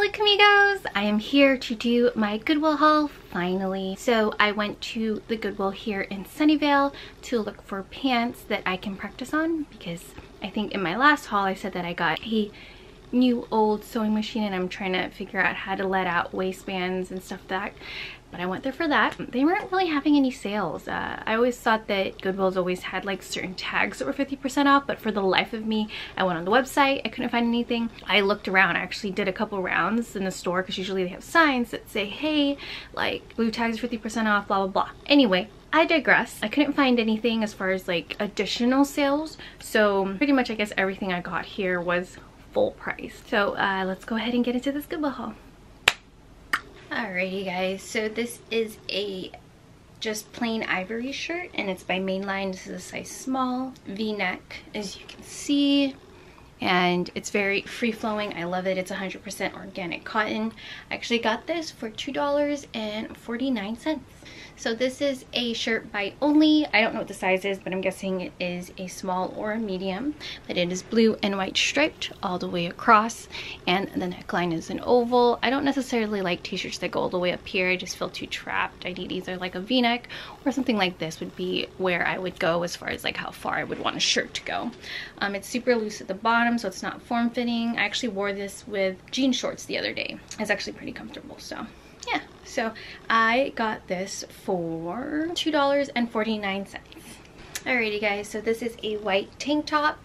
Amigos! I am here to do my Goodwill haul finally. So I went to the Goodwill here in Sunnyvale to look for pants that I can practice on because I think in my last haul I said that I got a new old sewing machine and I'm trying to figure out how to let out waistbands and stuff that but I went there for that. They weren't really having any sales. Uh, I always thought that Goodwill's always had like certain tags that were 50% off, but for the life of me, I went on the website, I couldn't find anything. I looked around, I actually did a couple rounds in the store because usually they have signs that say, hey, like blue tags 50% off, blah, blah, blah. Anyway, I digress. I couldn't find anything as far as like additional sales. So pretty much I guess everything I got here was full price. So uh, let's go ahead and get into this Goodwill haul. Alrighty guys, so this is a just plain ivory shirt and it's by Mainline. This is a size small, v-neck as you can see and it's very free-flowing. I love it. It's 100% organic cotton. I actually got this for $2.49. So this is a shirt by Only. I don't know what the size is, but I'm guessing it is a small or a medium. But it is blue and white striped all the way across. And the neckline is an oval. I don't necessarily like t-shirts that go all the way up here. I just feel too trapped. I need either like a v-neck or something like this would be where I would go as far as like how far I would want a shirt to go. Um, it's super loose at the bottom, so it's not form-fitting. I actually wore this with jean shorts the other day. It's actually pretty comfortable, so yeah so i got this for two dollars and 49 cents. Alrighty guys so this is a white tank top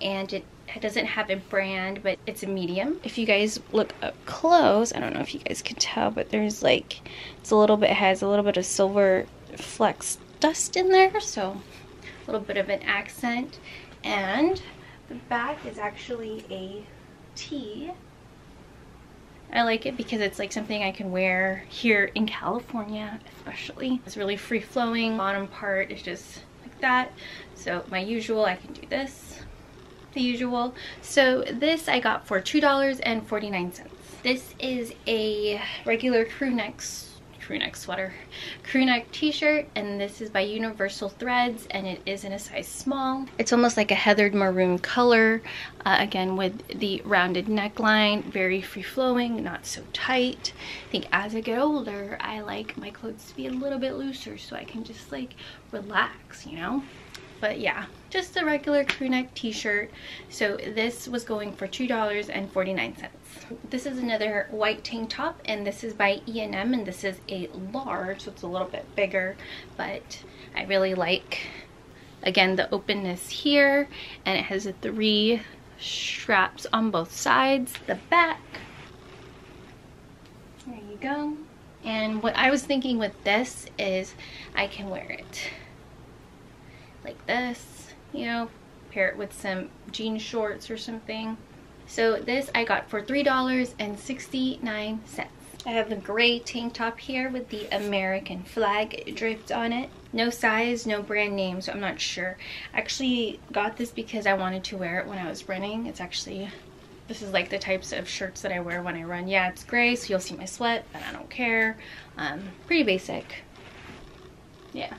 and it doesn't have a brand but it's a medium. If you guys look up close i don't know if you guys can tell but there's like it's a little bit has a little bit of silver flecks dust in there. So a little bit of an accent and the back is actually a tee I like it because it's like something I can wear here in California especially. It's really free flowing. Bottom part is just like that. So my usual, I can do this, the usual. So this I got for $2.49. This is a regular crew necks crew neck sweater crew neck t-shirt and this is by universal threads and it is in a size small. It's almost like a heathered maroon color uh, again with the rounded neckline very free flowing not so tight. I think as i get older i like my clothes to be a little bit looser so i can just like relax you know but yeah just a regular crew neck t-shirt. So this was going for two dollars and 49 cents. This is another white tank top and this is by H&M and this is a large so it's a little bit bigger but I really like again the openness here and it has three straps on both sides the back. There you go. And what I was thinking with this is I can wear it like this, you know, pair it with some jean shorts or something. So this I got for $3.69. I have a gray tank top here with the American flag draped on it. No size, no brand name, so I'm not sure. I actually got this because I wanted to wear it when I was running. It's actually, this is like the types of shirts that I wear when I run. Yeah, it's gray, so you'll see my sweat, but I don't care. Um, pretty basic. Yeah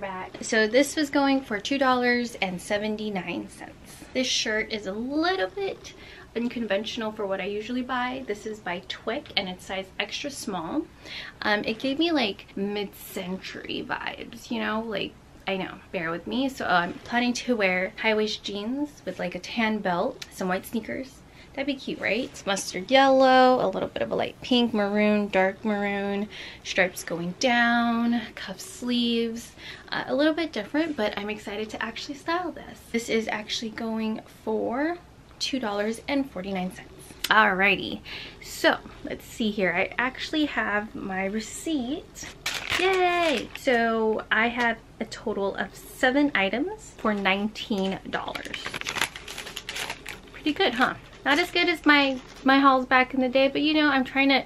back. So this was going for $2.79. This shirt is a little bit unconventional for what I usually buy. This is by Twick and it's size extra small. Um, it gave me like mid-century vibes, you know, like I know, bear with me. So I'm planning to wear high-waist jeans with like a tan belt, some white sneakers, That'd be cute, right? It's mustard yellow, a little bit of a light pink, maroon, dark maroon, stripes going down, cuff sleeves. Uh, a little bit different, but I'm excited to actually style this. This is actually going for $2.49. Alrighty, so let's see here. I actually have my receipt. Yay! So I have a total of seven items for $19. Pretty good, huh? Not as good as my, my hauls back in the day, but you know, I'm trying to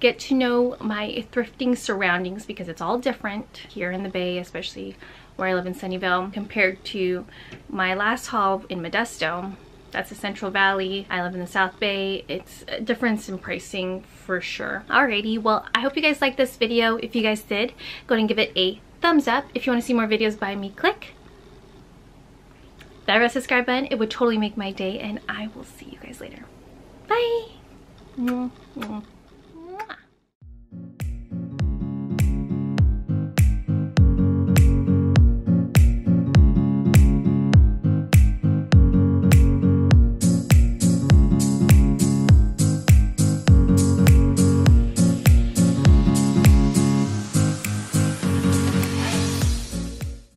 get to know my thrifting surroundings because it's all different here in the Bay, especially where I live in Sunnyvale, compared to my last haul in Modesto. That's the Central Valley. I live in the South Bay. It's a difference in pricing for sure. Alrighty, well, I hope you guys liked this video. If you guys did, go ahead and give it a thumbs up. If you want to see more videos by me, click that red subscribe button. It would totally make my day and I will see you guys later. Bye!